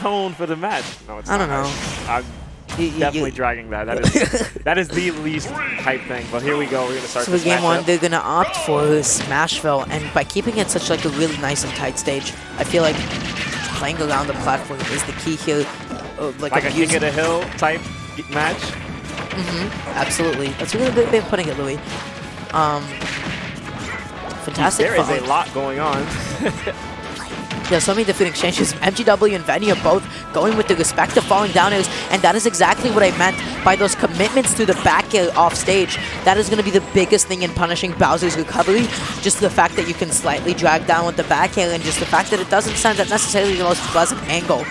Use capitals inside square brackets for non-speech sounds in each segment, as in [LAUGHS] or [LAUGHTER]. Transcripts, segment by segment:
tone for the match. No, it's I don't know. I'm You- you- definitely you- dragging that. That is [LAUGHS] that is the least hype thing. But here we go. We're gonna start So for game one, matchup. they're gonna opt for Smashville, and by keeping it such like a really nice and tight stage, I feel like playing around the platform is the key here. Uh, like like a king of the hill type match. Mhm. Absolutely. That's a really good way of putting it, Louis. Um, fantastic There is fun. a lot going on. [LAUGHS] Yeah, so many different exchanges. MGW and Venny are both going with the respective falling down airs, and that is exactly what I meant by those commitments to the back air off stage. That is going to be the biggest thing in punishing Bowser's recovery. Just the fact that you can slightly drag down with the back air, and just the fact that it doesn't sound at necessarily the most pleasant angle.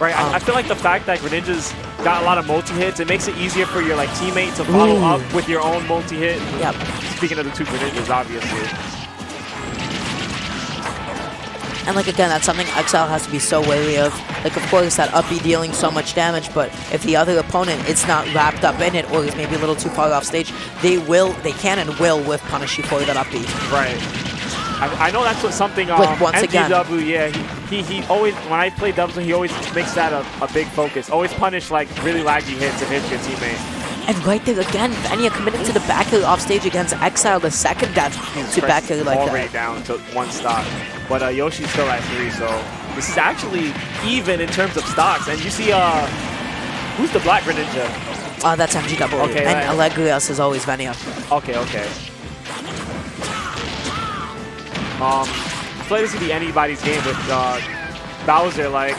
Right, Um, I, I feel like the fact that Greninja's got a lot of multi-hits, it makes it easier for your like teammate to follow Ooh. up with your own multi-hit. Yep. Speaking of the two Greninjas, obviously. And like again, that's something Exile has to be so wary of. Like of course that up B dealing so much damage, but if the other opponent is not wrapped up in it or is maybe a little too far off stage, they will, they can and will whiff punish you for that up B. Right. I, I know that's what something um, Like, once again- MGW, yeah, he, he, he always, when I play doubles, he always makes that a, a big focus. Always punish like really laggy hits and hits your teammate. And right there again, Venia committed to the back air off stage against Exile, the second death to back air like that. already that. down to one stock. But uh, Yoshi's still at three, so this is actually even in terms of stocks. And you see, uh, who's the black Greninja? Oh, that's MGW. Okay, and right. Alegrias is always Venia. Okay, okay. Um, I feel like this could be anybody's game with uh, Bowser. Like,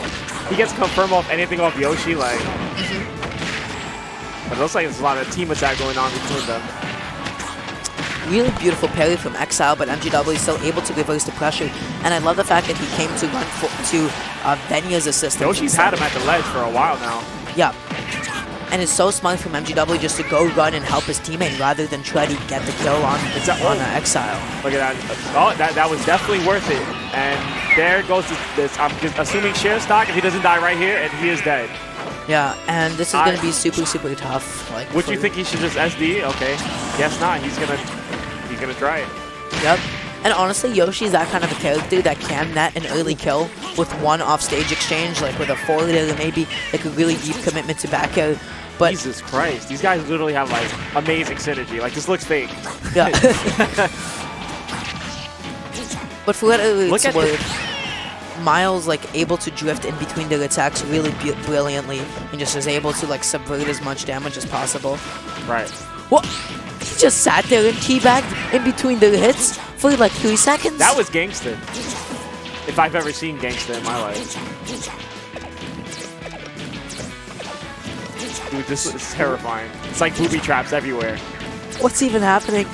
he gets confirm off anything off Yoshi. Like, but it looks like there's a lot of team attack going on between them. Really beautiful parry from Exile, but MGW is still able to reverse the pressure. And I love the fact that he came to run for, to uh, Venia's assistance. Yoshi's had him at the ledge for a while now. Yeah. And it's so smart from MGW just to go run and help his teammate rather than try to get the kill on, It's a- on oh. Exile. Look at that. Oh, that, that was definitely worth it. And there goes this, this I'm just assuming share stock if he doesn't die right here, and he is dead. Yeah, and this is going to be super, super tough. Like, Would you think he should just SD? Okay. Guess not. He's gonna he's gonna try it. Yep. And honestly, Yoshi's that kind of a character that can net an early kill with one off-stage exchange, like with a forward air, maybe like a really deep commitment to back air. But Jesus Christ. These guys literally have like amazing synergy. Like this looks fake. yeah. [LAUGHS] but for what Look it's at the- worth, Miles like able to drift in between their attacks really brilliantly, and just is able to like subvert as much damage as possible. Right. What? He just sat there and teabagged in between their hits for like three seconds. That was gangster. If I've ever seen gangster in my life. Dude, this is terrifying. It's like booby traps everywhere. What's even happening?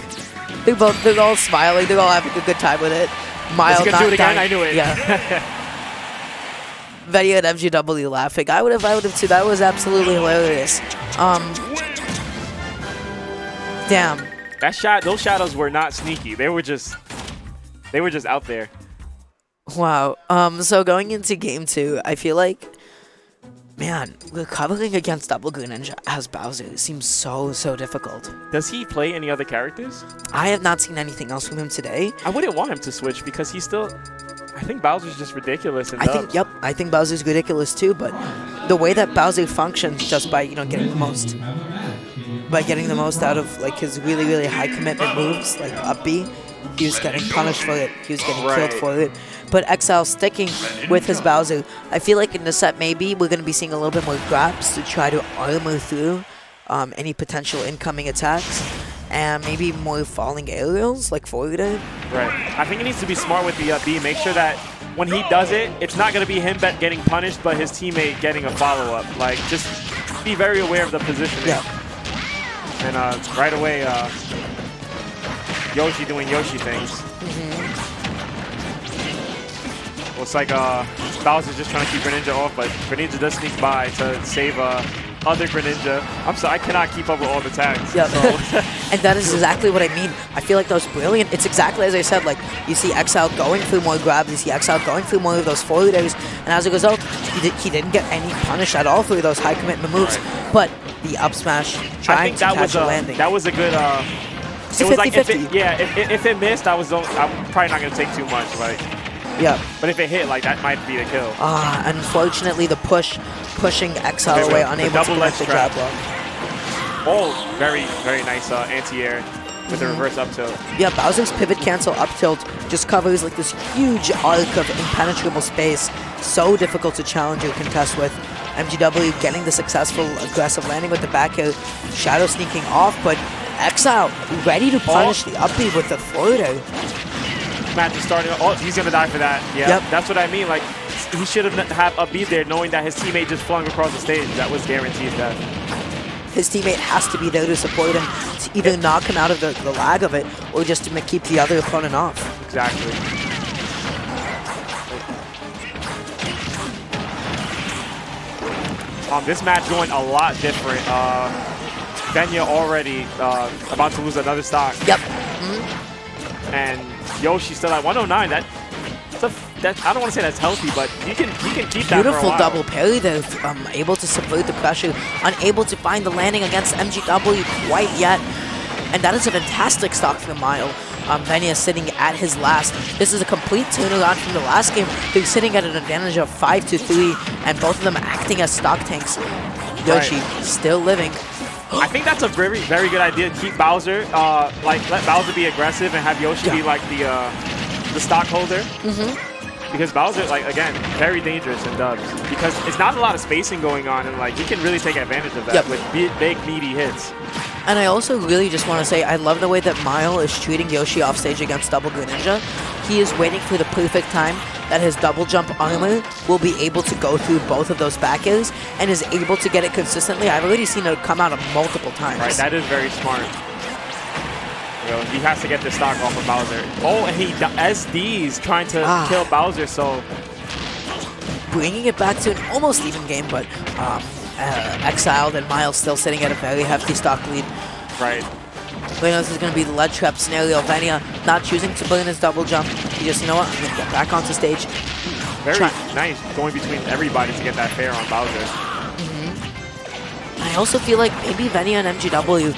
They're both they're all smiling. They're all having a good time with it. Miles gonna not do it again? dying. I knew it. Yeah. [LAUGHS] Venny and MGW laughing. I would have. I would have too. That was absolutely hilarious. Um. Damn. That shot, those shadows were not sneaky. They were just, they were just out there. Wow. Um. So going into game two, I feel like, man, recovering against Double Greninja as Bowser seems so so difficult. Does he play any other characters? I have not seen anything else from him today. I wouldn't want him to switch because he's still. I think Bowser's just ridiculous. And I think, yep, I think Bowser's ridiculous too, but the way that Bowser functions just by, you know, getting the most, by getting the most out of, like, his really, really high commitment moves, like up B, he was getting punished for it, he was getting Right. killed for it. But Exile sticking with his Bowser, I feel like in the set maybe we're going to be seeing a little bit more grabs to try to armor through um, any potential incoming attacks. And maybe more falling aerials, like forward. Right. I think he needs to be smart with the uh, B. Make sure that when he does it, it's not going to be him bet- getting punished, but his teammate getting a follow-up. Like, just be very aware of the positioning. Yeah. And uh, right away, uh, Yoshi doing Yoshi things. Looks like uh, Bowser's just trying to keep Greninja off, but Greninja does sneak by to save uh, other Greninja. I'm sorry, I cannot keep up with all the tags. Yeah, so- [LAUGHS] and that is exactly what I mean. I feel like that was brilliant. It's exactly as I said. Like you see Exile going through more grabs, you see Exile going through more of those forward airs, and as a result, he, did, he didn't get any punish at all through those high commitment moves. Right. But the up smash trying to that catch was a a landing. that was a good. Uh, it was like if 50-50. it, yeah, if, if if it missed, I was don't- I'm probably not gonna take too much. right? Yeah. But if it hit, like that might be the kill. Ah, unfortunately, the push, pushing Exile away, the unable to connect the jab lock. Oh, very, very nice uh, anti-air with the reverse up tilt. Yeah, Bowser's pivot cancel up tilt just covers like this huge arc of impenetrable space. So difficult to challenge or contest with. MGW getting the successful aggressive landing with the back air. Shadow sneaking off, but Exile ready to punish the up B with the air. Match is starting. Oh, he's gonna die for that. Yeah, Yep. that's what I mean. Like he should have have a beat there, knowing that his teammate just flung across the stage. That was guaranteed death. His teammate has to be there to support him to either knock him out of the, the lag of it or just to keep the other opponent off. Exactly. Um, this match going a lot different. Uh, Venia already uh, about to lose another stock, Yep. and Yoshi still at 109. That, that's a, that I don't want to say that's healthy, but you can you can keep that Beautiful double parry though, um, able to subvert the pressure, unable to find the landing against MGW quite yet. And that is a fantastic stock for the mile. Um, Venia sitting at his last. This is a complete turnaround from the last game. They're sitting at an advantage of 5 to 3, and both of them acting as stock tanks. Yoshi still living. I think that's a very, very good idea. Keep Bowser, uh, like let Bowser be aggressive and have Yoshi be like the uh, the stockholder. Mm-hmm. Because Bowser, like again, very dangerous in dubs. Because it's not a lot of spacing going on, and like he can really take advantage of that Yep. with big, big meaty hits. And I also really just want to say I love the way that Mile is treating Yoshi off stage against Double Greninja. He is waiting for the perfect time that his double jump armor will be able to go through both of those back airs and is able to get it consistently. I've already seen it come out of multiple times. Right, that is very smart. You know, he has to get this stock off of Bowser. Oh, and he SD's trying to Ah. kill Bowser, so Bringing it back to an almost even game, but um, uh, Exciled and Miles still sitting at a very hefty stock lead. right. We know this is going to be the ledge trap scenario. Venia not choosing to burn his double jump. He just, you know what, I'm going to get back onto stage. Very Try- nice going between everybody to get that fair on Bowser. I also feel like maybe Venia and MGW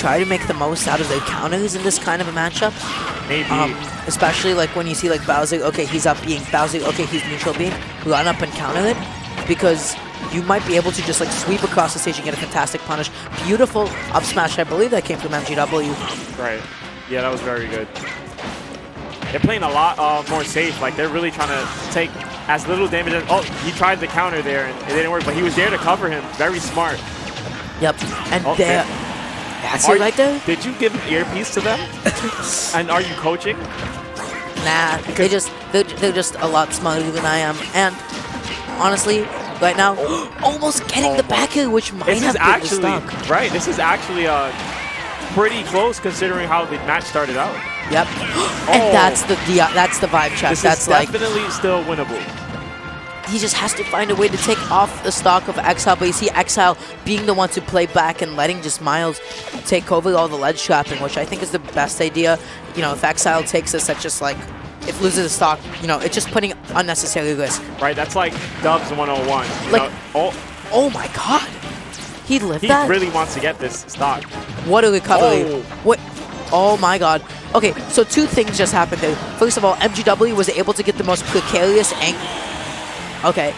try to make the most out of their counters in this kind of a matchup. Maybe. Um, especially like when you see like Bowser, okay, he's up being Bowser, okay, he's neutral being, run up and counter it, because you might be able to just like sweep across the stage and get a fantastic punish. Beautiful up smash, I believe that came from MGW. Right. Yeah, that was very good. They're playing a lot uh, more safe. Like, they're really trying to take as little damage as... Oh, he tried the counter there, and it didn't work, but he was there to cover him. Very smart. Yep, and Oh, there, there. That's Are it you- right there. Did you give an earpiece to them? [LAUGHS] and are you coaching? Nah, they just they're, they're just a lot smarter than I am, and honestly, right now, [GASPS] almost getting the back air, which might This have is been the actually... stock. Right, this is actually uh, pretty close considering how the match started out. Yep. [GASPS] and Oh. that's the, the uh, that's the vibe check. This That's is like definitely still winnable. He just has to find a way to take off the stock of Exile, but you see Exile being the one to play back and letting just Miles take over all the ledge trapping, which I think is the best idea. You know, if Exile takes this, that's just like if loses the stock, you know, it's just putting unnecessary risk. Right, that's like Dubs 101. You Like- know? Oh, Oh my god. He lived he that? really wants to get this stock. What a recovery. Oh. What? Oh my god. Okay, so two things just happened there. First of all, MGW was able to get the most precarious angle. Okay.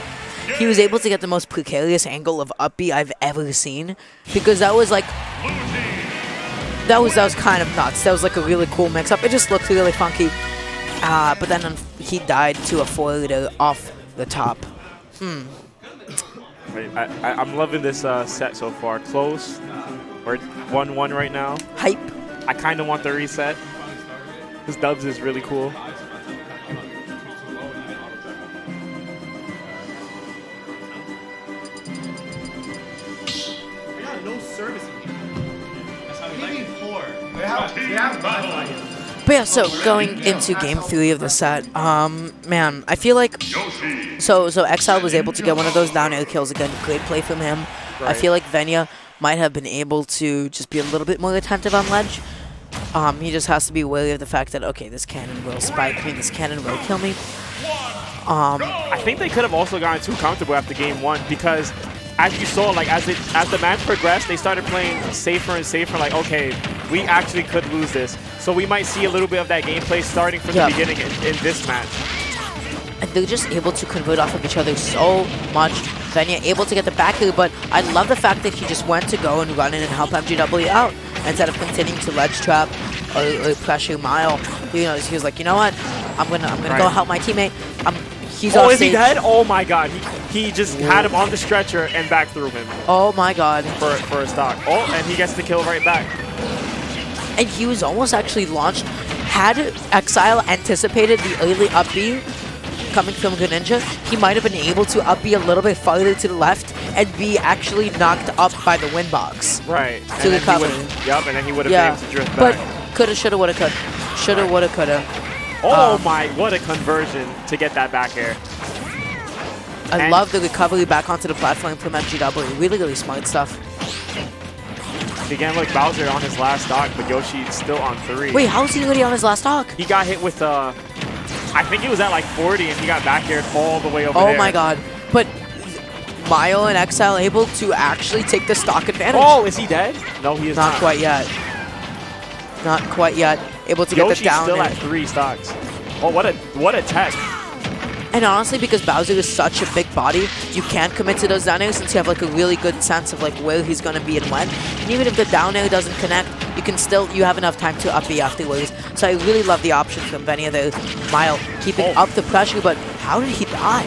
He was able to get the most precarious angle of up I've ever seen. Because that was like. That was that was kind of nuts. That was like a really cool mix up. It just looked really funky. Uh, but then he died to a foiler off the top. Hmm. I, I, I'm loving this uh, set so far. Close. We're 1-1 right now. Hype. I kind of want the reset. This Dubs is really cool. But yeah, so going into game three of the set, um, man, I feel like so so Exile was able to get one of those down air kills again. Great play from him. I feel like Venia might have been able to just be a little bit more attentive on ledge. Um, he just has to be wary of the fact that okay, this cannon will spike me, this cannon will kill me. Um, I think they could have also gotten too comfortable after game one because as you saw, like as it as the match progressed, they started playing safer and safer. Like, okay, we actually could lose this, so we might see a little bit of that gameplay starting from Yeah. the beginning in, in this match. and they're just able to convert off of each other so much. Venia able to get the back air, but I love the fact that he just went to go and run in and help MGW out instead of continuing to ledge trap or, or pressure Mile. You know, he was like, you know what? I'm gonna I'm gonna go help my teammate. I'm he's Oh, is he dead? Oh my god. He, he just had him on the stretcher and back through him Oh my god. for, for a stock. Oh, and he gets the kill right back. And he was almost actually launched. Had Exile anticipated the early up B coming from Greninja, he might have been able to up B a little bit farther to the left and be actually knocked up by the wind box. Right. To and then he recover. Yup, and then he would have Yeah, been able to drift but back. coulda, shoulda, woulda, coulda. Shoulda, woulda, coulda. Oh um, my, what a conversion to get that back air. I And- love the recovery back onto the platform from MGW. Really, really smart stuff. Again, look, Bowser on his last stock, but Yoshi's still on three. Wait, how is he already on his last stock? He got hit with, uh, I think he was at like 40 and he got back aired all the way over Oh there. my god. But Mile and Exile able to actually take the stock advantage. Oh, is he dead? No, he is Not not. quite yet. Not quite yet. Able to get the Yoshi's still air. at three stocks. Oh, what a what a tech. And honestly, because Bowser is such a big body, you can't commit to those down airs since you have like a really good sense of like where he's gonna be and when. And even if the down air doesn't connect, you can still you have enough time to up the afterwards. So I really love the option from Venia there. Mile keeping Oh. up the pressure, but how did he die?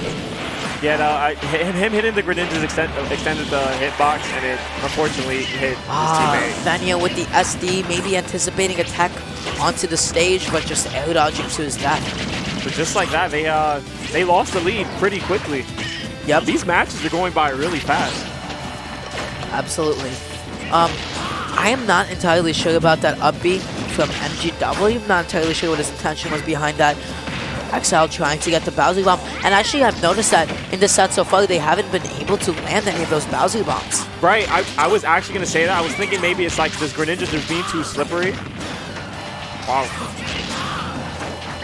Yeah, no, I, him, him hitting the Greninja's extend, extended the hitbox, and it unfortunately hit his Ah, teammate. Venia with the SD, maybe anticipating attack onto the stage, but just air dodging to his death. But just like that, they uh they lost the lead pretty quickly. Yep. These matches are going by really fast. Absolutely. Um, I am not entirely sure about that up B from MGW. I'm not entirely sure what his intention was behind that. Exile trying to get the Bowser bomb. And actually, I've noticed that in the set so far, they haven't been able to land any of those Bowser bombs. Right, I, I was actually gonna say that. I was thinking maybe it's like this Greninja just being too slippery. Wow.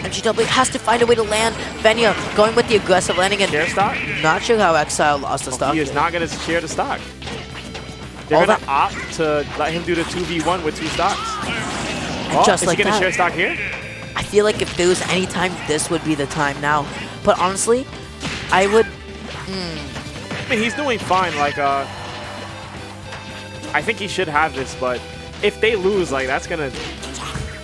MGW has to find a way to land. Venia going with the aggressive landing, and Share stock? not sure how Exile lost the stock. He is not gonna share the stock. They're All gonna opt to let him do the 2v1 with two stocks. Oh, just is like he gonna that. share stock here? I feel like if there was any time, this would be the time now. But honestly, I would I mean, he's doing fine. Like, uh, I think he should have this, but if they lose, like, that's gonna.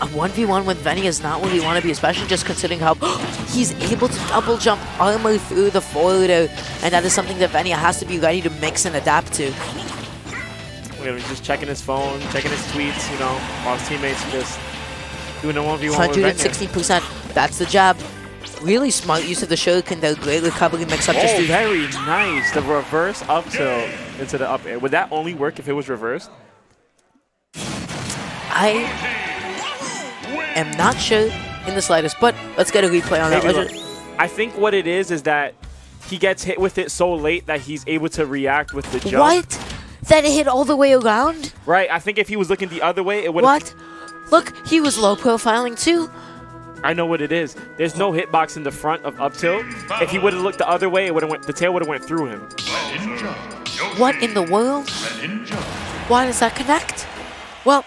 A 1v1 with Venny is not where we want to be, especially just considering how [GASPS] he's able to double jump armor through the forward and that is something that Venny has to be ready to mix and adapt to. Look at him, he's just checking his phone, checking his tweets, you know, while his teammates just doing a 1v1 with Venia. 116%, that's the jab. Really smart use of the shuriken, though. Great recovery mix up just Oh, to very nice. The reverse up tilt into the up air. Would that only work if it was reversed? I am not sure in the slightest, but let's get a replay on that. Maybe look. I think what it is is that he gets hit with it so late that he's able to react with the jump. What? That it hit all the way around? Right. I think if he was looking the other way, it would. What? Look, he was low profiling too. I know what it is. There's no hitbox in the front of up tilt. If he would have looked the other way, it would have went. The tail would have went through him. What in the world? Why does that connect? Well,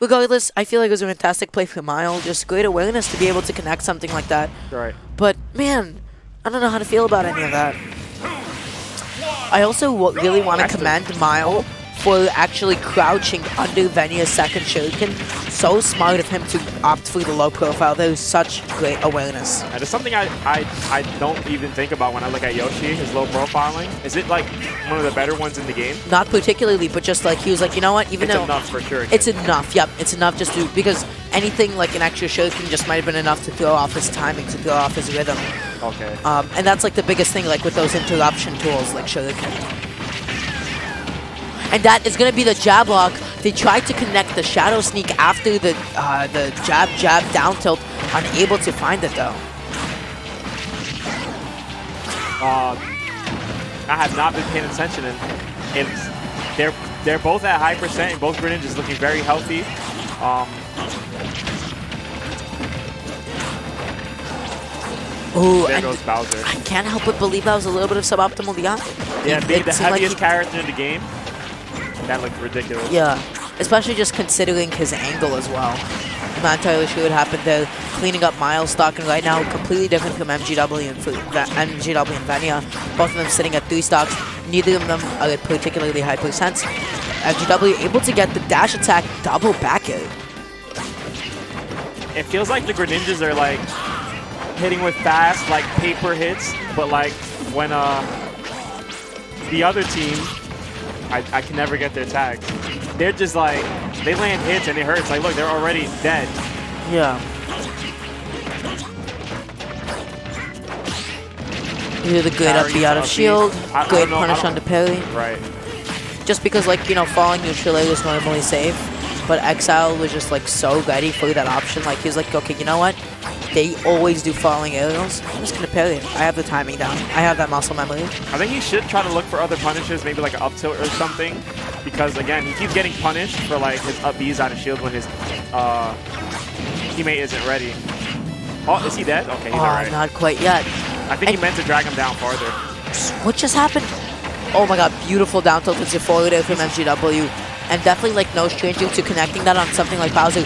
regardless, I feel like it was a fantastic play for Mile. Just great awareness to be able to connect something like that. Right. But man, I don't know how to feel about any of that. I also w- really want to commend Mile for actually crouching under Venia's second shuriken. So smart of him to opt for the low profile. There was such great awareness. And it's something I, I I don't even think about when I look at Yoshi. His low profiling. Is it like one of the better ones in the game? Not particularly, but just like he was like, you know what? Even It's though enough for sure. It's enough, yep. It's enough just to because anything like an extra shuriken just might have been enough to throw off his timing, to throw off his rhythm. okay. Um, and that's like the biggest thing, like with those interruption tools like shuriken. And that is going to be the jab lock. They tried to connect the shadow sneak after the uh, the jab jab down tilt, unable to find it though. Uh, I have not been paying attention, and it's they're they're both at high percent, and both Greninjas looking very healthy. Um, Ooh, there goes Bowser. I can't help but believe that was a little bit of suboptimal DI. Yeah, being the seemed like heaviest he- character in the game. That looked ridiculous. Yeah, especially just considering his angle as well. I'm not entirely sure what happened there. Cleaning up Miles stock, and right now completely different from MGW and MGW and Venia. Both of them sitting at three stocks. Neither of them are at particularly high percents. MGW able to get the dash attack double back air. It feels like the Greninjas are like hitting with fast, like paper hits, but like when uh the other team, I, I can never get their tags. They're just like they land hits and it hurts. Like look, they're already dead. Yeah. Here's the good up B out of to up B. shield. I- I Good don't know- punish don't- onto parry. Right. Just because, like, you know, falling neutral air is normally safe. But Exile was just, like, so ready for that option. Like, he was like, okay, you know what? They always do falling aerials. I'm just going to parry it. I have the timing down. I have that muscle memory. I think he should try to look for other punishes, maybe like an up tilt or something. Because again, he keeps getting punished for like his up Bs out of shield when his uh, teammate isn't ready. Oh, is he dead? Okay, he's Oh, alright. not quite yet. I think he meant to drag him down farther. What just happened? Oh my god, beautiful down tilt into forward air from MGW. And definitely like no stranger to connecting that on something like Bowser.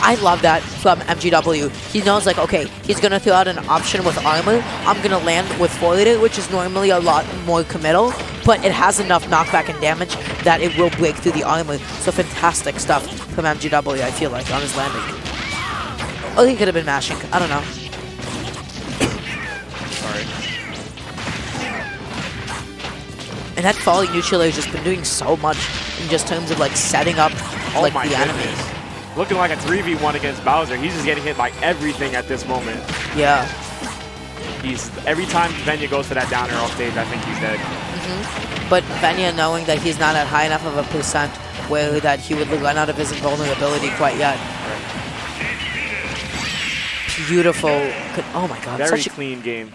I love that from MGW. He knows like, okay, he's gonna throw out an option with armor. I'm gonna land with air, which is normally a lot more committal, but it has enough knockback and damage that it will break through the armor. So fantastic stuff from MGW, I feel like, on his landing. Oh, he could have been mashing. I don't know. Sorry. And that falling neutral has just been doing so much in just terms of like setting up Oh like the goodness. enemies. Looking like a 3v1 against Bowser. He's just getting hit by everything at this moment. Yeah. He's every time Venia goes to that down air off stage, I think he's dead. Mhm. But Venia knowing that he's not at high enough of a percent where that he would run out of his invulnerability quite yet. Beautiful. Oh my god, Very such a clean game.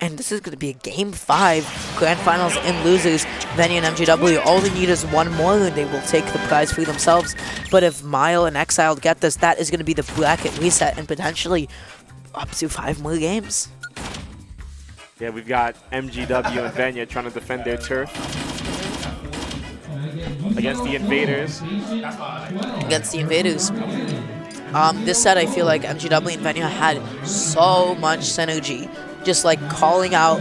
And this is going to be a game five, grand finals and losers. Venia and MGW, all they need is one more and they will take the prize for themselves. But if Mile and Exciled get this, that is going to be the bracket reset and potentially up to five more games. Yeah, we've got MGW and Venia trying to defend their turf against the Invaders. against the Invaders. Um, this set, I feel like MGW and Venia had so much synergy. Just like calling out,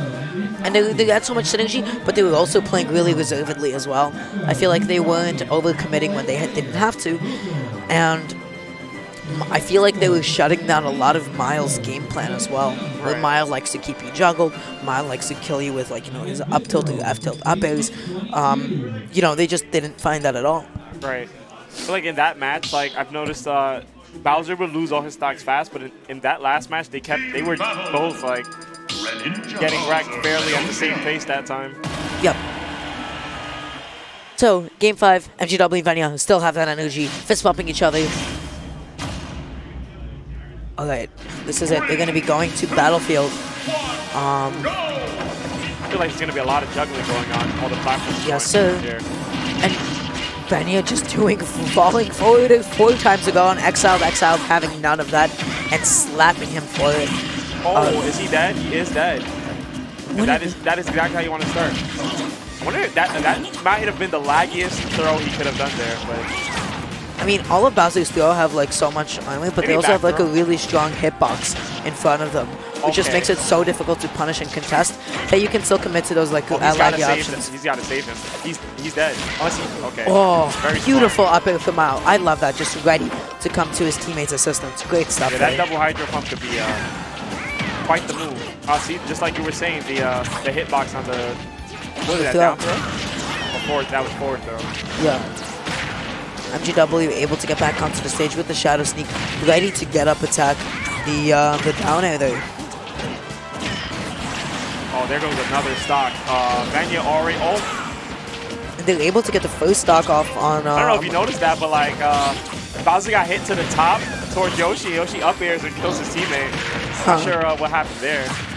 and they, they had so much synergy, but they were also playing really reservedly as well. I feel like they weren't overcommitting when they had, didn't have to, and I feel like they were shutting down a lot of Miles' game plan as well. Where Right. Miles likes to keep you juggled, Miles likes to kill you with like you know his up tilt and F tilt up airs. Um, you know they just didn't find that at all. Right. So like in that match, like I've noticed uh, Bowser would lose all his stocks fast, but in, in that last match, they kept they were both like getting wrecked barely at the same pace that time. Yep. So, game five, MGW and Venia still have that energy, fist bumping each other. Alright, this is it. They're going to be going to Battlefield. Um, I feel like there's gonna be a lot of juggling going on. All the platforms. Yes, sir. Here. and Venia just doing, falling forward four times ago on Exciled, Exciled having none of that, and slapping him for it. Oh, Uh, is he dead? He is dead. And that is that is exactly how you want to start. I wonder if that that might have been the laggiest throw he could have done there, but I mean, all of Bowser's throw have like so much armor, but they also have like a really strong hitbox in front of them, which just makes it so difficult to punish and contest that you can still commit to those like oh, uh, he's got to laggy save options. him. He's got to save him. He's he's dead. Unless he okay. Oh, Very smart. beautiful up air from Mao. I love that. Just ready to come to his teammates' assistance. Great stuff. Yeah, that there. double hydro pump could be uh, quite the move. Uh, see, just like you were saying, the uh, the hitbox on the what was that down throw? Or fourth, that was fourth though. Yeah. MGW able to get back onto the stage with the Shadow Sneak, ready to get up attack the uh, the down air there. Oh, there goes another stock. Uh, Venia already. Oh, they're able to get the first stock off on. Um, I don't know if you noticed that, but like uh, Bowser got hit to the top towards Yoshi. Yoshi up airs and kills his teammate. Huh. Not sure uh, what happened there. [GASPS]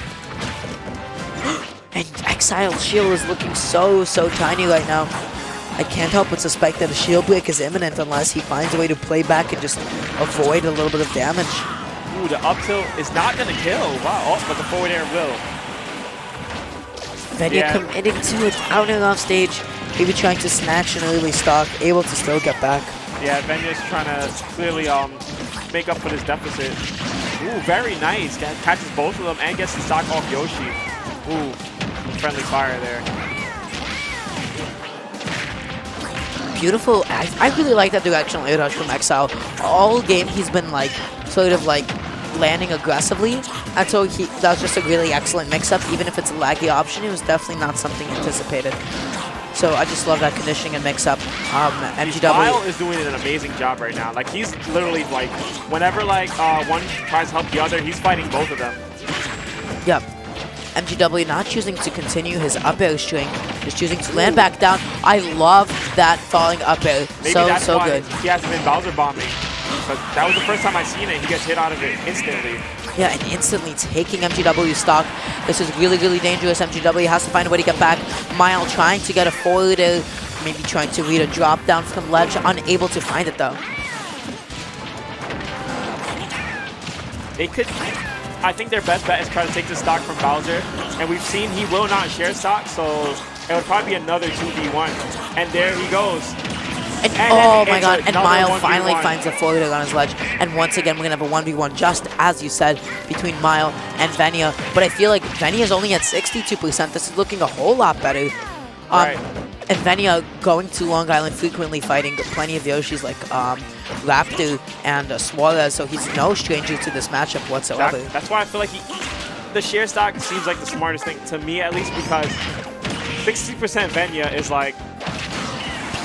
And Exile Shield is looking so, so tiny right now. I can't help but suspect that a shield break is imminent unless he finds a way to play back and just avoid a little bit of damage. Ooh, the up tilt is not gonna kill. Wow, oh, but the forward air will. Venia Yeah. committing to it, out and off stage, maybe trying to snatch an early stock, able to still get back. Yeah, Venia's trying to clearly um make up for this deficit. Ooh, very nice. Catches both of them and gets the stock off Yoshi. Ooh, friendly fire there. Beautiful. I, I really like that directional air rush from Exile. All game he's been like sort of like landing aggressively. And so he that was just a really excellent mix-up. Even if it's a laggy option, it was definitely not something anticipated. So I just love that conditioning and mix-up. Um, MGW. Mile is doing an amazing job right now. Like he's literally like, whenever like uh, one tries to help the other, he's fighting both of them. Yep. MGW not choosing to continue his up air string, just choosing to land back down. I love that falling up air. Maybe so, so good. he hasn't been Bowser bombing. But that was the first time I seen it. He gets hit out of it instantly. Yeah, and instantly taking MGW stock. This is really, really dangerous. MGW has to find a way to get back. Mile trying to get a forward air, maybe trying to read a drop down from ledge, unable to find it though. They could. I think their best bet is try to take the stock from Bowser, and we've seen he will not share stock, so it would probably be another 2v1. And there he goes. And, oh my god, and Mile finally finds a air on his ledge. And once again, we're going to have a 1v1, just as you said, between Mile and Venia. But I feel like Venia's only at 62%. This is looking a whole lot better. Um, Right. And Venia going to Long Island frequently fighting plenty of Yoshis like um, Raptor and uh, Suarez, so he's no stranger to this matchup whatsoever. That- that's why I feel like he, the share stock seems like the smartest thing to me, at least because 60% Venia is like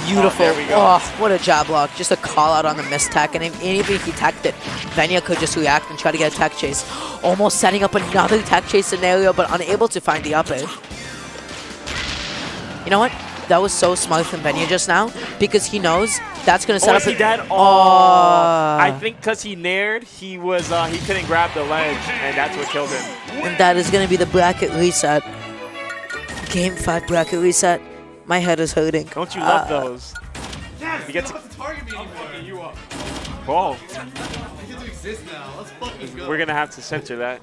Beautiful. Oh, there we go. Oh, what a jab lock. Just a call out on the missed tech. And if, even if he teched it, Venia could just react and try to get a tech chase. Almost setting up another tech chase scenario, but unable to find the up air. You know what? That was so smart from Venia just now because he knows that's going to set Oh, up. is he dead? Oh, Oh. I think because he nared, he was uh, he couldn't grab the ledge, and that's what killed him. And that is going to be the bracket reset. Game 5 bracket reset. My head is hurting. Don't you love Uh, those? Yes, You get to- to target me anymore. You up. Oh, I get to exist now. Let's fucking go. we're gonna have to censor that.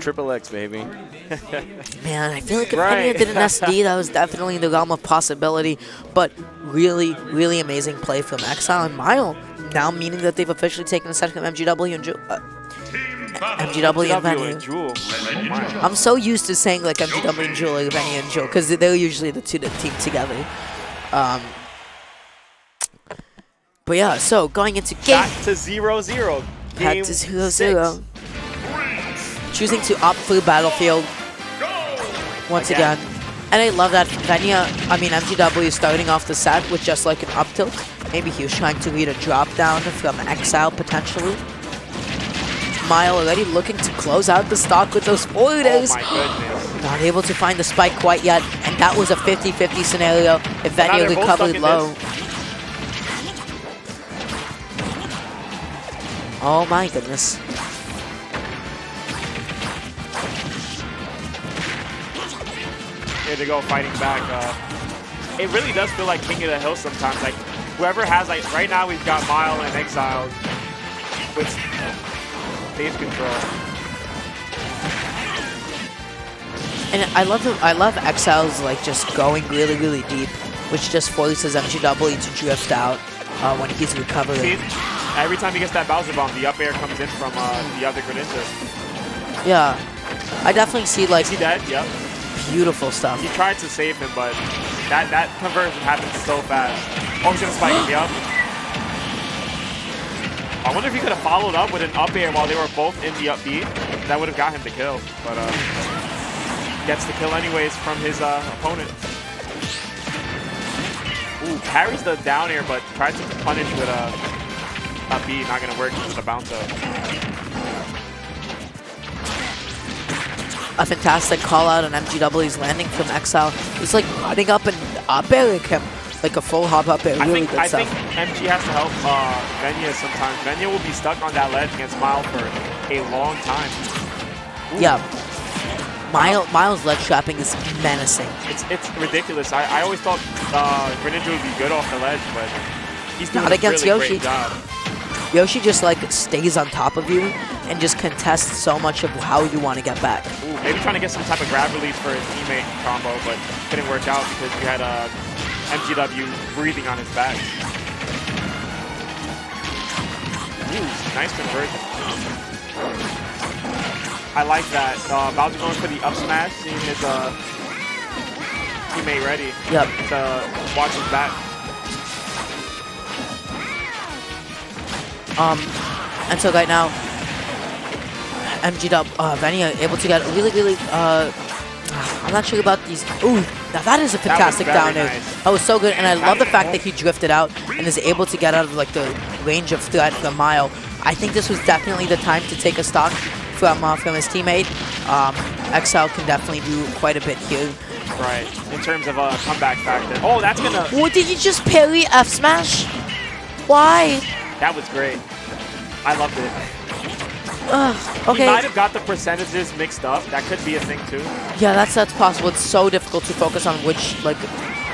Triple X, baby. [LAUGHS] Man, I feel like if Right. Venia did an SD, that was definitely in the realm of possibility. But really, really amazing play from Exile and Mile. Now meaning that they've officially taken a set from MGW and Ju- uh, MGW and W and Jewel. Oh. I'm so used to saying like MGW and Jewel, like Venia and Jewel, because they're usually the two that team together. Um, but yeah, so going into game Back to zero zero. back Game to zero six. zero. Choosing to opt for Battlefield once Again. again. And I love that Venia, I mean MGW is starting off the set with just like an up tilt. Maybe he was trying to read a drop down from Exile potentially. Mile already looking to close out the stock with those Oh my goodness. Not able to find the spike quite yet, and that was a 50-50 scenario if Venia recovered low. Oh my goodness. Here they go fighting back. Uh, it really does feel like King of the Hill sometimes. Like whoever has like right now we've got Mile and Exile with stage control. And I love the, I love Exiles like just going really really deep, which just forces MGW to drift out uh, when he's See, recovering. every time he gets that Bowser bomb, the up air comes in from uh, the other Greninja. Yeah, I definitely see like Is he dead? Yep. beautiful stuff. He tried to save him, but that that conversion happened so fast. Oh, he's gonna spike him. Yep. I wonder if he could have followed up with an up air while they were both in the up B. That would have got him the kill, but uh, gets the kill anyways from his uh, opponent. Ooh, parries the down air, but tries to punish with a up B. Not gonna work with the bounce up. A fantastic call out on MGW's landing from Exile. He's like running up and up airing him like a full hop up. I Really think good I stuff. think MG has to help uh, Venia sometimes. Venia will be stuck on that ledge against Mile for a long time. Ooh, Yeah. Mile, Miles ledge trapping is menacing. It's it's ridiculous. I, I always thought uh, Greninja would be good off the ledge, but he's doing Not a against really Yoshi. Yoshi just like stays on top of you and just contests so much of how you want to get back. Ooh, maybe trying to get some type of grab release for his teammate combo, but couldn't work out because you had uh, MGW breathing on his back. Ooh, nice conversion. I like that. Uh, Bowser going for the up smash, seeing his uh, teammate ready Yep. to watch his back. Um, and so right now, MGW, uh, Venia able to get really, really, uh, I'm not sure about these. Ooh, now that is a fantastic down air. nice. That was so good, and I love the fact that he drifted out and is able to get out of like the range of threat for Mile. I think this was definitely the time to take a stock from uh, from his teammate. Um, XL can definitely do quite a bit here. Right. In terms of a comeback factor. Oh, that's gonna. What did you just parry F smash? Why? That was great. I loved it. Ugh, He okay. might have got the percentages mixed up. That could be a thing too. Yeah, that's that's possible. It's so difficult to focus on which like,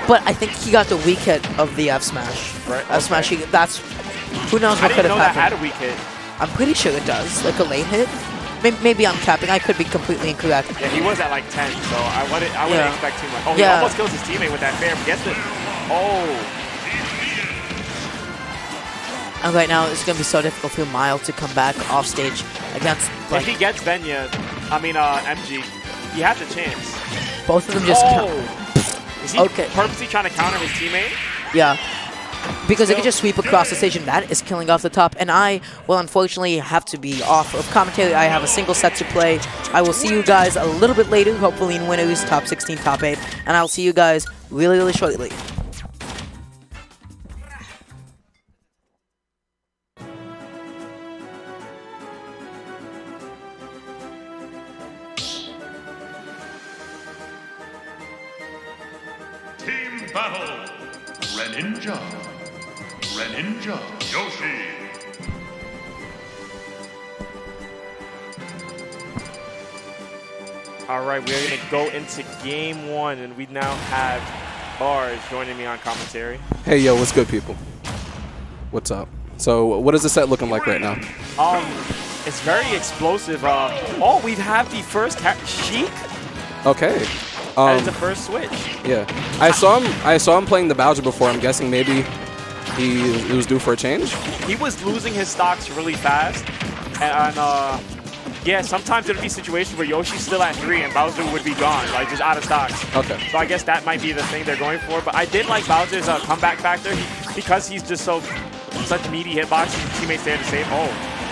but I think he got the weak hit of the F smash. Right, F smash. He, that's who knows what could didn't know that had a weak hit. I'm pretty sure it does, like a lane hit. Maybe, maybe I'm capping. I could be completely incorrect. Yeah, he was at like 10, so I wouldn't, I wouldn't Yeah. expect too much. Oh, he Yeah. almost kills his teammate with that fair. Gets it. Oh, And right now, it's gonna be so difficult for Mile to come back off stage against Like, if he gets Venia, I mean uh, MG, he has a chance. both of them. Just oh, is he Okay. purposely trying to counter his teammate? Yeah. Because they could Still- just sweep across the stage and that is killing off the top. And I will unfortunately have to be off of commentary. I have a single set to play. I will see you guys a little bit later, hopefully in winners, top 16, top 8. And I'll see you guys really, really shortly. Team battle. Greninja. Greninja. Yoshi. All right, we're gonna go into game one, and we now have Bars joining me on commentary. Hey, yo, what's good, people? What's up? So, what is the set looking like right now? Um, it's very explosive. Uh, oh, we have the first ca- Sheik Okay. Um, the first switch. yeah. I saw him. I saw him playing the Bowser before. I'm guessing maybe he, he was due for a change. he was losing his stocks really fast, and uh, yeah, sometimes there'd be situations where Yoshi's still at three and Bowser would be gone, like just out of stocks. Okay. So I guess that might be the thing they're going for. But I did like Bowser's uh, comeback factor he, because he's just so such meaty hitbox. His teammates there to save. Oh,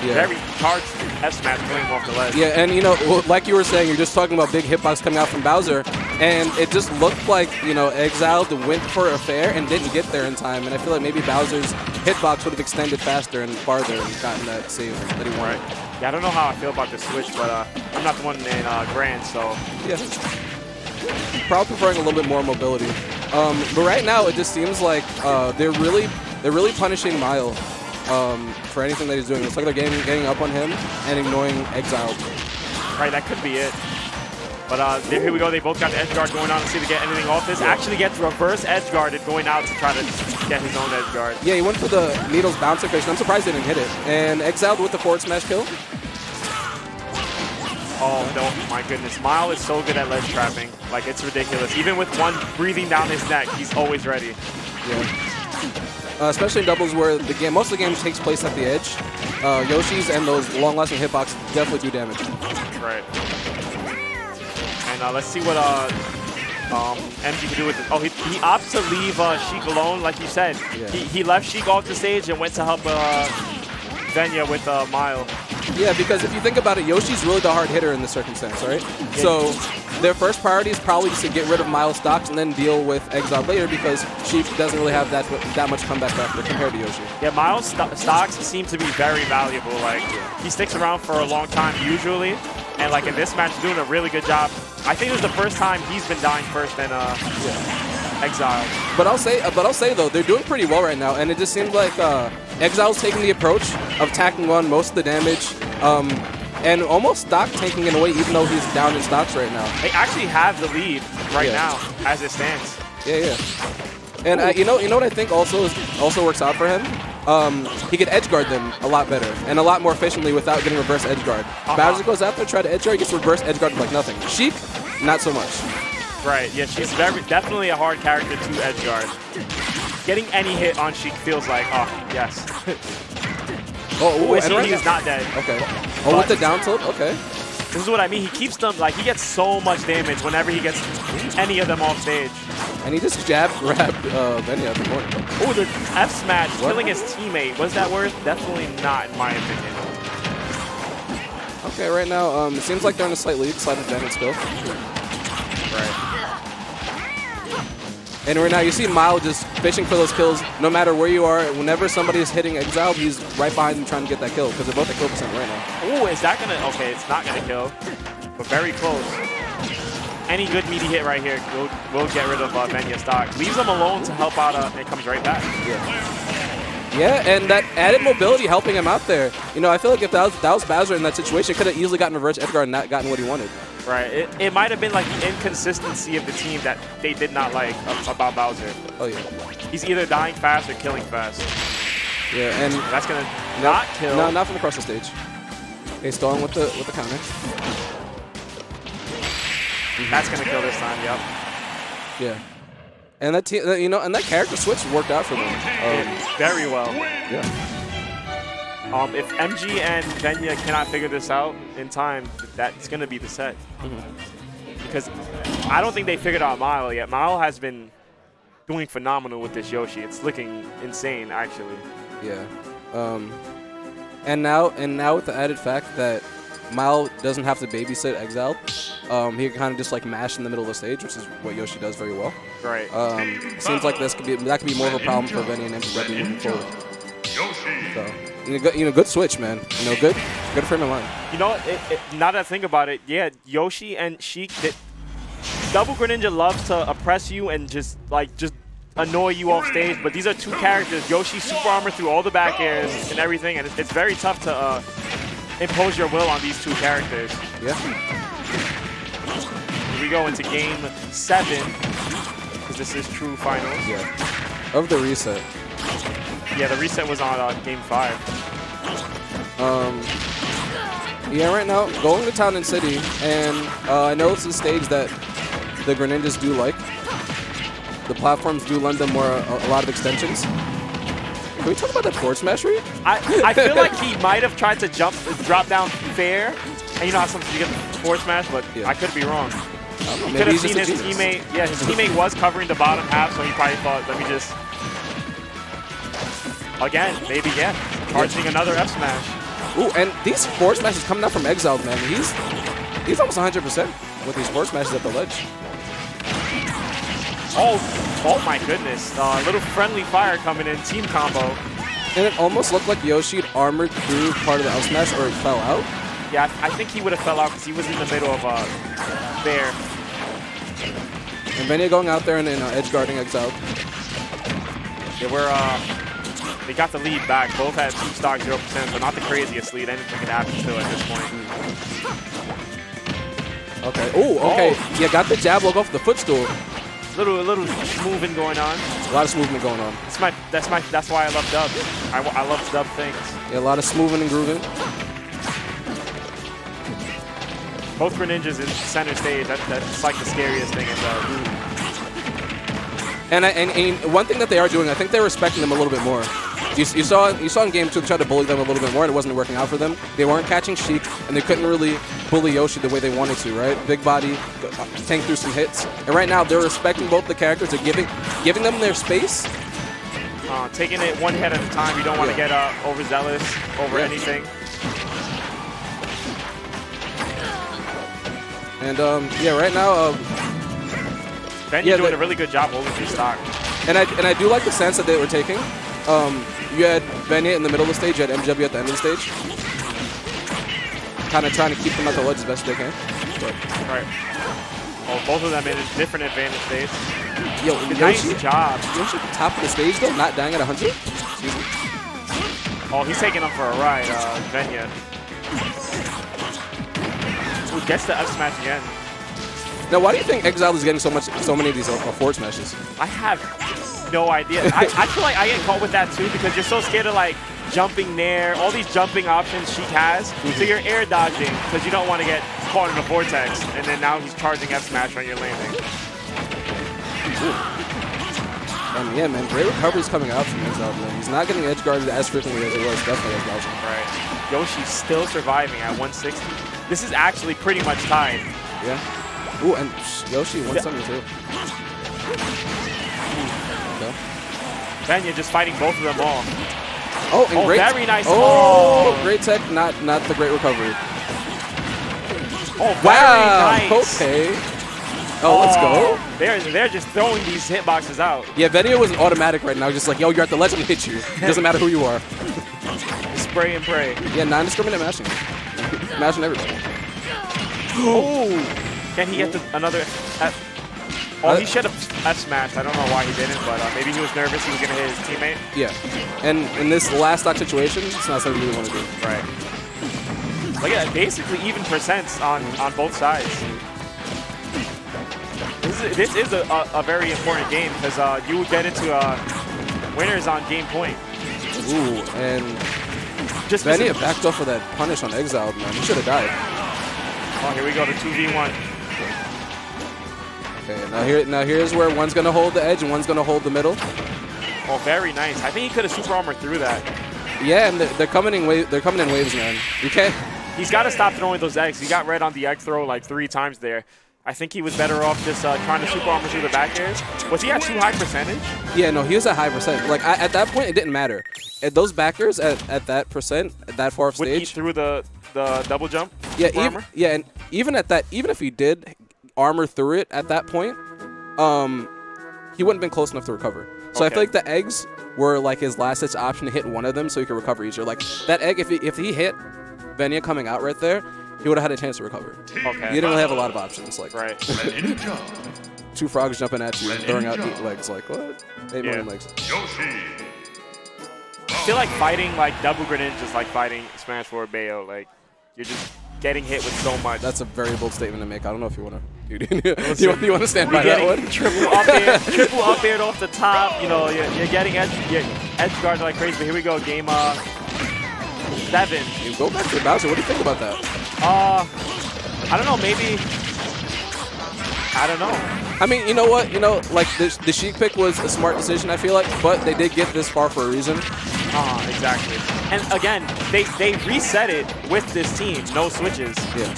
Yeah. very charged S smash killing him off the ledge. Yeah, and you know, like you were saying, you're just talking about big hitbox coming out from Bowser, and it just looked like you know Exciled went for a fair and didn't get there in time, and I feel like maybe Bowser's hitbox would have extended faster and farther and gotten that save that he wanted. Yeah, I don't know how I feel about this switch, but uh, I'm not the one in uh, Grand, so Yeah. Probably preferring a little bit more mobility. Um, but right now, it just seems like uh, they're really they're really punishing Mile um, for anything that he's doing. It's like they're getting getting up on him and ignoring Exile. right, that could be it. But uh, here we go. They both got the edge guard going on to see if they get anything off this. Actually gets reverse edge guarded going out to try to get his own edge guard. Yeah, he went for the Needles bouncing fish, and I'm surprised they didn't hit it. And Exciled with the forward smash kill. Oh, no, my goodness. Mile is so good at ledge trapping. Like, it's ridiculous. Even with one breathing down his neck, he's always ready. Yeah. Uh, especially in doubles where the game, most of the game takes place at the edge. Uh, Yoshi's and those long-lasting hitbox definitely do damage. Right. And uh, let's see what uh, um, MG can do with it. Oh, he, he opts to leave uh, Sheik alone, like you said. Yeah. He, he left Sheik off the stage and went to help uh, Venia with uh, Mile. Yeah, because if you think about it, Yoshi's really the hard hitter in this circumstance, right? So their first priority is probably just to get rid of Miles stocks and then deal with Exile later because Sheik doesn't really have that that much comeback factor compared to Yoshi. Yeah, Miles st stocks seem to be very valuable. Like, he sticks around for a long time usually. And like in this match, doing a really good job. I think it was the first time he's been dying first in uh, Exile. But I'll say, but I'll say though, they're doing pretty well right now, and it just seems like uh, Exile's taking the approach of tacking on most of the damage, um, and almost stock taking it away, even though he's down in stocks right now. They actually have the lead right Yeah. now as it stands. Yeah, yeah. And uh, you know, you know what I think also is, also works out for him. Um, he could edge guard them a lot better and a lot more efficiently without getting reverse edge guard. Uh-huh. Bowser goes out there, try to edge guard, gets reverse edge guard like nothing. Sheik, not so much. Right, yeah, she's very definitely a hard character to edge guard. Getting any hit on Sheik feels like, oh, yes. Oh, Ooh, is and right he's not dead. Okay. Oh, with the down tilt? Okay. This is what I mean. He keeps them, like, he gets so much damage whenever he gets any of them off stage. And he just jab grabbed uh, Benny at the corner. Oh, the F smash, What? killing his teammate. Was that worth? Definitely not, in my opinion. Okay, right now, um, it seems like they're in a slight lead, slight advantage still. Right. And right now, you see Mile just fishing for those kills no matter where you are. Whenever somebody is hitting Exile, he's right behind him trying to get that kill because they're both at kill percent right now. Oh, is that gonna? Okay, it's not gonna kill, but very close. Any good meaty hit right here will, will get rid of uh, Venia stock. Leaves him alone to help out, uh, and it comes right back. Yeah, and that added mobility helping him out there. You know, I feel like if that was, that was Bowser in that situation, could have easily gotten reverse edge guard and not gotten what he wanted. Right. It, it might have been like the inconsistency of the team that they did not like about Bowser. Oh, yeah. He's either dying fast or killing fast. Yeah, and That's gonna not kill. No, not from across the stage. Okay, stalling with the with the counter. That's gonna kill this time. Yep. Yeah. And that team, you know, and that character switch worked out for them. Um, very well. yeah. Um, if MG and Venia cannot figure this out in time, that's gonna be the set. Because I don't think they figured out Mile yet. Mile has been doing phenomenal with this Yoshi. It's looking insane, actually. Yeah. Um, and now and now with the added fact that Mile doesn't have to babysit Exile, um, he can kind of just like mash in the middle of the stage, which is what Yoshi does very well. Right. Um, seems like this could be that could be more of a problem for Benny and MG Rebby moving forward. Yoshi. So, you know, good, you know, good switch, man. You know, good, good frame of mind. You know, it, it, now that I think about it, yeah, Yoshi and Sheik, they, Double Greninja loves to oppress you and just like just annoy you off stage. But these are two characters. Yoshi super armor through all the back airs and everything, and it's, it's very tough to uh, impose your will on these two characters. Yeah. Here we go into game seven because this is true finals. Yeah. Of the reset. Yeah, the reset was on uh, game five. Um, yeah, right now, going to Town and City, and uh, I know it's a stage that the Greninjas do like. The platforms do lend them more a, a lot of extensions. Can we talk about that forward smash read? I, I feel like he might have tried to jump, drop down fair. And you know how sometimes you get the forward smash, but Yeah. I could be wrong. Maybe He could have seen his teammate. Yeah, his teammate was covering the bottom half, so he probably thought, let me just. Again, maybe yeah, charging another F smash. Ooh, and these forward smashes coming out from Exciled, man. He's he's almost 100% with these forward smashes at the ledge. Oh, oh my goodness! A uh, little friendly fire coming in, team combo. And it almost looked like Yoshi had armored through part of the F smash or it fell out. Yeah, I I think he would have fell out because he was in the middle of uh, bear. And Venia going out there and, and uh, edge guarding Exile. They were uh, they got the lead back. Both had two stock zero percent, but not the craziest lead. Anything can happen still at this point. Okay. Ooh, okay. Oh. Yeah, got the jab lock off the footstool. Little little moving going on. A lot of movement going on. That's my that's my that's why I love dub. I, I love dub things. Yeah, a lot of smoothing and grooving. Both Greninjas in center stage. That, that's like the scariest thing in dub. And, I, and and one thing that they are doing, I think they're respecting them a little bit more. You, you saw you saw in game two, tried to bully them a little bit more, and it wasn't working out for them. They weren't catching Sheik, and they couldn't really bully Yoshi the way they wanted to, right? Big body, tank through some hits, and right now they're respecting both the characters. They're giving giving them their space. Uh, taking it one head at a time. You don't want to Yeah. get uh, overzealous over Yeah. anything. And um, yeah, right now, uh, Ben, Yeah, you're doing a really good job holding your stock. and I and I do like the sense that they were taking. Um, you had Venia in the middle of the stage, you had MW at the end of the stage, kind of trying to keep them at the ledge as best they can. But Right. Oh, both of them in a different advantage states. yo, Nice Yoshi, job. Yoshi at the top of the stage though, not dying at 100. Excuse me. Oh, he's taking them for a ride, uh, Venia. Ooh, gets the up smash again. Now, why do you think Exile is getting so much, so many of these uh, forward smashes? I have no idea. I, I feel like I get caught with that too because you're so scared of like jumping there, all these jumping options Sheik has. So mhm. you're air dodging because you don't want to get caught in a vortex. And then now he's charging F smash on your landing. And yeah, man, great recoveries coming out from Exile, man. He's not getting edge guarded as frequently as he was definitely as Bowser. Right. Yoshi's still surviving at 160. This is actually pretty much tied. Yeah. Ooh, and Yoshi won Yeah. something too. Venia just fighting both of them all. Oh, and Oh, great. very nice. Oh, Oh. great tech, not not the great recovery. Oh, Wow. nice. Okay. Oh, let's go. Oh, they're, they're just throwing these hitboxes out. Yeah, Venia was an automatic right now. Just like, yo, you're at the ledge, I'm hit you. Doesn't matter who you are. [LAUGHS] Spray and pray. Yeah, non-discriminate mashing. mashing everybody. Oh! Can he get the, another F? Oh, he should have F smashed. I don't know why he didn't, but uh, maybe he was nervous he was going to hit his teammate. Yeah. And in this last stock situation, it's not something you want to do. Right. Look at that. Basically even percents on, on both sides. This is, this is a, a, a very important game because uh, you would get into uh, winners on game point. Ooh, and Just Venia backed off of that punish on Exciled, man. He should have died. Oh, here we go to 2v1. Okay, now here, now here's where one's gonna hold the edge and one's gonna hold the middle. Oh, very nice. I think he could have super armor through that. Yeah, and they're, they're coming in wave. They're coming in waves, man. You can't. He's got to stop throwing those eggs. He got read on the egg throw like three times there. I think he was better off just uh, trying to super armor through the back airs. Was he at too high percentage? Yeah, no, he was at high percent. Like I, at that point, it didn't matter. At those back airs at, at that percent, at that far off Would he stage, through the the double jump? yeah, even, yeah, and even at that, even if he did armor through it at that point, um, he wouldn't have been close enough to recover. So I feel like the eggs were like his last ditch option to hit one of them so he could recover easier. Like that egg, if he, if he hit Venia coming out right there, he would have had a chance to recover. Okay. He didn't really have a lot of options. Like Right. Two frogs jumping at you and throwing out eight legs. Like what? Eight Yeah. million legs. Yoshi. I feel like fighting like double Greninja just like fighting Smash 4 Bayo. Like you're just getting hit with so much. That's a very bold statement to make. I don't know if you want to. do, you, want- [LAUGHS] you want to stand by that one? triple up air, triple up air off the top. You know, you're, you're getting edge, you're edge guard like crazy. But here we go, game uh, seven. You go back to the Bowser. What do you think about that? Uh, I don't know, maybe. I don't know. I mean, you know what? You know, like the, the Sheik pick was a smart decision. I feel like, but they did get this far for a reason. Uh, exactly. And again, they they reset it with this team, no switches. Yeah.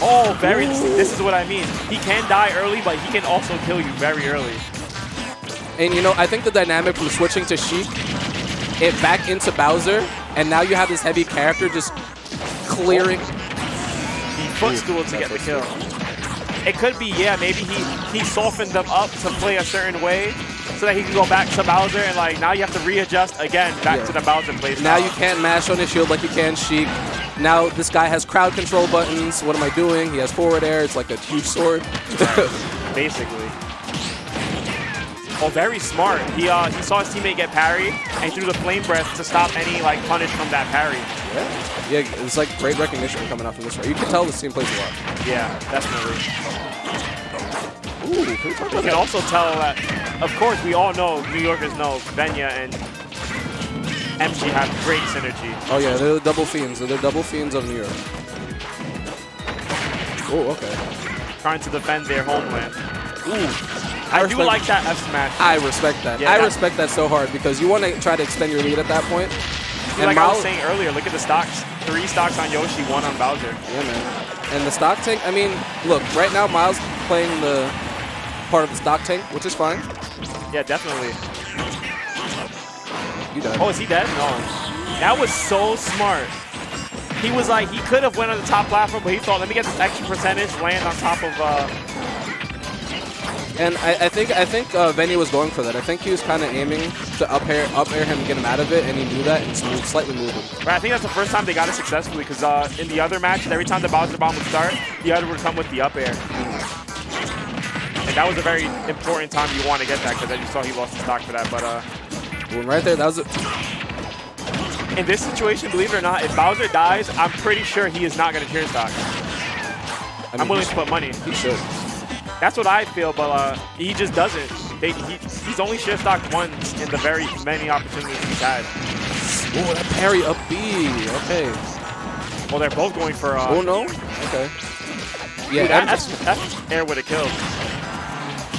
Oh, very. This is what I mean. He can die early, but he can also kill you very early. And you know, I think the dynamic from switching to Sheik, it back into Bowser, and now you have this heavy character just clearing. He footstool to get the kill. It could be, yeah, maybe he he softened them up to play a certain way, so that he can go back to Bowser, and like now you have to readjust again back Yeah. to the Bowser play. Now you can't mash on his shield like you can Sheik. Now this guy has crowd control buttons. What am I doing? He has forward air. It's like a huge sword. [LAUGHS] basically. Oh, very smart. He uh he saw his teammate get parried and threw the flame breath to stop any like punish from that parry. yeah, yeah. it's like great recognition coming out from this right. You can tell this team plays a lot. Yeah, definitely. Ooh, You can also tell that, of course, we all know New Yorkers know Venia and MG have great synergy. Oh yeah, they're the double fiends. They're the double fiends of New York. Oh, okay. trying to defend their homeland. Ooh, I, do respect- like that F smash. I respect that. Yeah, I that- respect that so hard because you want to try to extend your lead at that point. And like I was saying earlier, look at the stocks. Three stocks on Yoshi, one on Bowser. Yeah, man. And the stock tank, I mean, look, right now Miles playing the part of the stock tank, which is fine. Yeah, definitely. You. Oh, is he dead? No. That was so smart. He was like, he could have went on the top platform, but he thought, let me get this extra percentage, land on top of, uh, And I, I think I think uh, Venny was going for that. I think he was kind of aiming to up air, up air him, get him out of it, and he knew that and smooth, slightly moved him. but I think that's the first time they got it successfully, because uh, in the other matches, every time the Bowser Bomb would start, the other would come with the up air. And that was a very important time you want to get that, because as you saw, he lost his stock for that. But uh, right there, that was it. in this situation, believe it or not, if Bowser dies, I'm pretty sure he is not going to tier stock. I mean, I'm willing to put money. he should. That's what I feel, but uh, he just doesn't. They, he, he's only share stocked once in the very many opportunities he's had. Oh, that parry up B. Okay. Well, they're both going for. Uh, Oh no. Okay. Yeah, Dude, that, F, F air would have killed.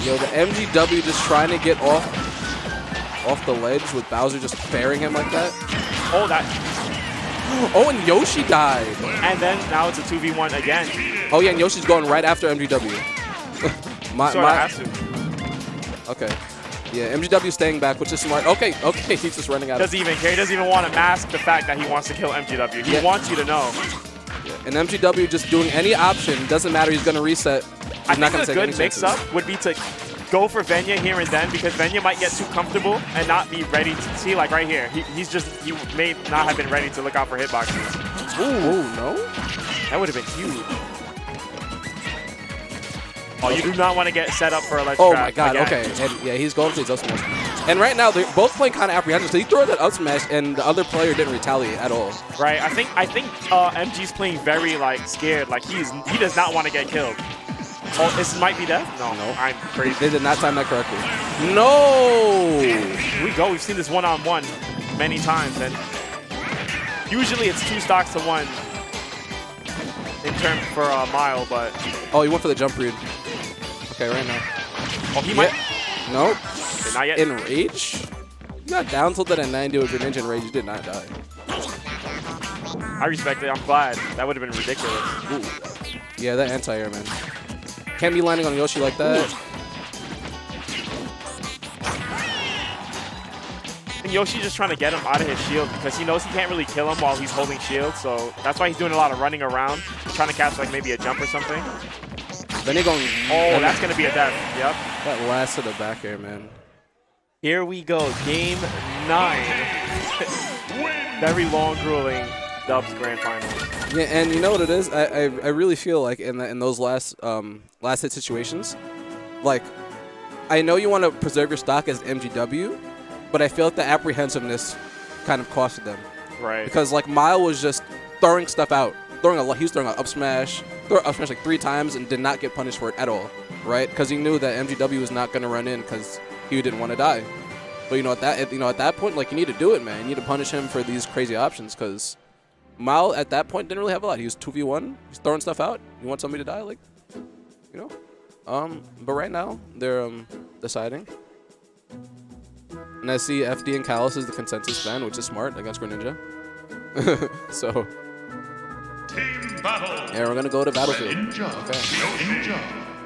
Yo, the MGW just trying to get off off the ledge with Bowser just burying him like that. Oh, that. Oh, and Yoshi died. And then now it's a 2v1 again. Oh yeah, and Yoshi's going right after MGW. [LAUGHS] my, Sort of my, to. okay. Yeah, MGW staying back, which is smart. Okay, okay, [LAUGHS] he's just running out. Of, Doesn't even care. He doesn't even want to mask the fact that he wants to kill MGW. He Yeah. wants you to know. and MGW just doing any option doesn't matter. He's gonna reset. I not think a good mix-up would be to go for Venia here and then because Venia might get too comfortable and not be ready to see like right here. He, he's just he may not have been ready to look out for hitboxes. Ooh, no. That would have been huge. Oh, you do not want to get set up for a ledge Oh my god, again. okay. And yeah, he's going for his up smash. And right now, they're both playing kind of apprehensive. So he threw that up smash, and the other player didn't retaliate at all. Right. I think I think uh, MG's playing very like scared. Like he's he does not want to get killed. Oh, this might be death. No, No. I'm crazy. They did not time that correctly. No! Here we go. We've seen this one-on-one many times, and usually it's two stocks to one in terms for uh, a mile. But Oh, he went for the jump read. Okay, right now. oh, he might. Yeah. Nope. Okay, not yet. In rage? You got down tilted at 90 with your ninja in rage. You did not die. I respect it. I'm glad. That would have been ridiculous. Ooh. Yeah, that anti-air, man. Can't be landing on Yoshi like that. And Yoshi just trying to get him out of his shield because he knows he can't really kill him while he's holding shield. So that's why he's doing a lot of running around, trying to catch like maybe a jump or something. Then he going. Oh, that's gonna be a death. Yep. That last to the back air, man. Here we go, game nine. [LAUGHS] Very long, grueling Dubs Grand Finals. Yeah, and you know what it is? I, I, I really feel like in the, in those last um last hit situations, like I know you want to preserve your stock as MGW, but I feel like the apprehensiveness kind of costed them Right. because like Mile was just throwing stuff out, throwing a lot. He was throwing an up smash, throw up smash like three times and did not get punished for it at all, right? Because he knew that MGW was not going to run in because he didn't want to die. But you know at that you know at that point like you need to do it, man. You need to punish him for these crazy options because Mile at that point didn't really have a lot. He was two v one. He's throwing stuff out. You want somebody to die, like you know. Um, but right now they're um deciding. And I see FD and Kalos is the consensus fan, which is smart against Greninja. [LAUGHS] so Team battle. yeah, we're gonna go to Battlefield. Ninja. Okay. Ninja.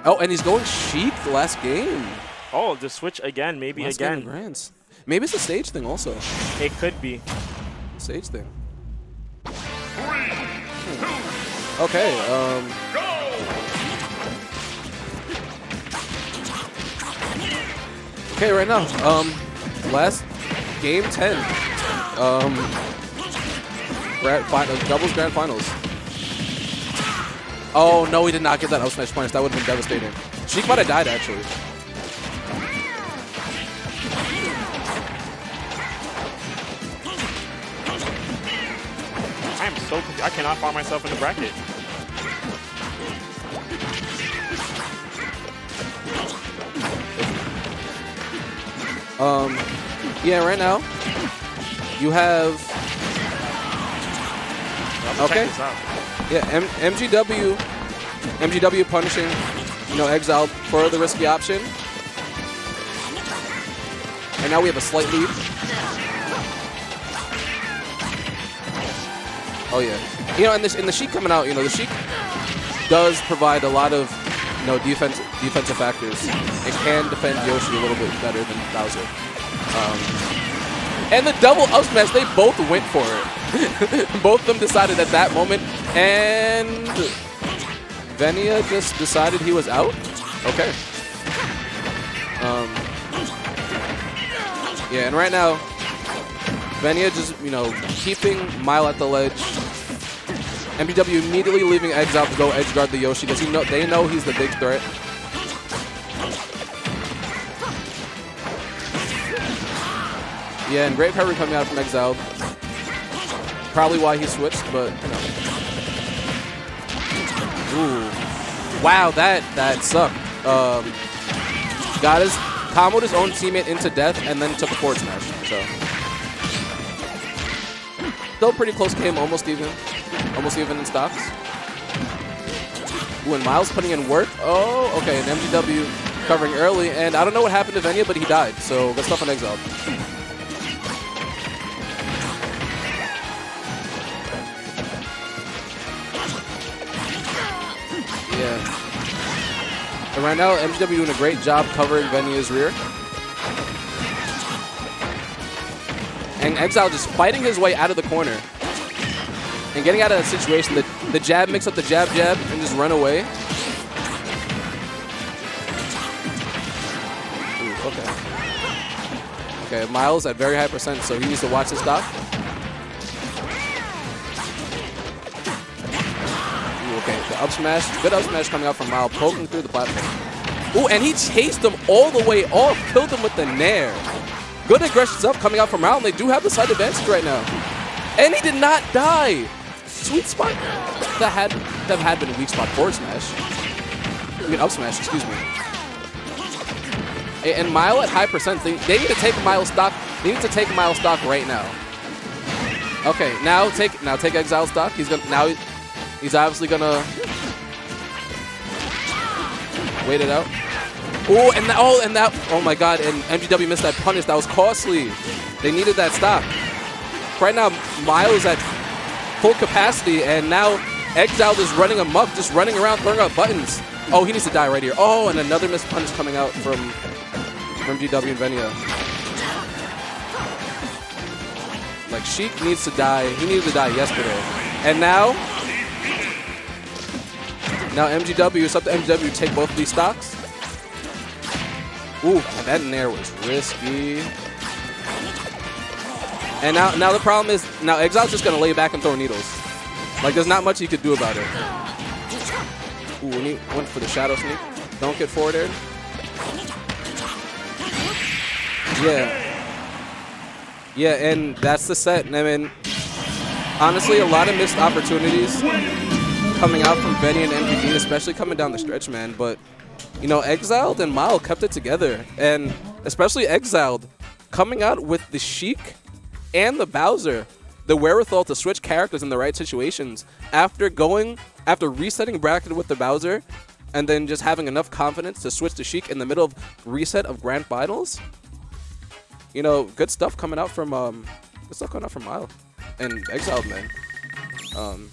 Oh, and he's going Sheik the last game. Oh, the switch again, maybe Last again. Grands. Maybe it's a stage thing also. It could be. Stage thing. Three, Okay. Um. Okay, right now. Um. Last game ten. Um. Grand final, doubles grand finals. Oh no, we did not get that up smash punish. That would have been devastating. Sheik might have died actually. So. I cannot find myself in the bracket. Um, yeah, right now you have Okay. Check this out. yeah M- MGW, MGW punishing, you know, Exile for the risky option, and now we have a slight lead. Oh yeah, you know, and this in the Sheik coming out, you know, the Sheik does provide a lot of you know defense defensive factors. It can defend Yoshi a little bit better than Bowser. Um, and the double up smash, they both went for it. [LAUGHS] both of them decided at that moment, and Venia just decided he was out. Okay. Um, yeah, and right now, Venia just, you know, keeping Mile at the ledge. MGW immediately leaving Eggs out to go edge guard the Yoshi because know, they know he's the big threat. Yeah, and great parry coming out from Exciled. Probably why he switched, but you know. Ooh. Wow, that that sucked. Um, got his comboed his own teammate into death and then took a forward smash. So still pretty close game, almost even. Almost even in stocks. Ooh, and Miles putting in work. Oh, okay, an MGW covering early. And I don't know what happened to Venia, but he died. So good stuff on Exile. Yeah. And right now, MGW doing a great job covering Venia's rear. And Exile just fighting his way out of the corner. And getting out of that situation, the, the jab, mix up the jab, jab, and just run away. Ooh, okay. Okay, Miles at very high percent, so he needs to watch his stock. Ooh, okay, the up smash, good up smash coming out from Miles, poking through the platform. Ooh, and he chased him all the way off, killed him with the Nair. Good aggressions up coming out from Miles, and they do have the side advantage right now. And he did not die. Sweet spot. That had that had been a weak spot forward smash. I mean up smash, excuse me. And Mile at high percent, they, they need to take Mile stock. They need to take Mile stock right now. Okay, now take now take Exile stock. He's gonna now he's obviously gonna wait it out. Oh, and that, oh, and that, oh my God, and MGW missed that punish. That was costly. They needed that stop. Right now, Miles at full capacity, and now Exile is running amok, just running around, throwing out buttons. Oh, he needs to die right here. Oh, and another missed punish coming out from, from GW and Venia. Like, Sheik needs to die. He needed to die yesterday. And now, now MGW, it's up to MGW to take both of these stocks. Ooh, that Nair was risky. And now, now the problem is, now Exile's just gonna lay back and throw needles. Like, there's not much he could do about it. Ooh, and he went for the shadow sneak. Don't get forward air. Yeah. Yeah, and that's the set. I mean, honestly, a lot of missed opportunities coming out from Benny and MVD, especially coming down the stretch, man. But, you know, Exciled and Mile kept it together. And especially Exciled coming out with the Sheik and the Bowser, the wherewithal to switch characters in the right situations after going, after resetting bracket with the Bowser, and then just having enough confidence to switch to Sheik in the middle of reset of Grand Finals. You know, good stuff coming out from um, good stuff coming out from Mile and Exciled, man. Um,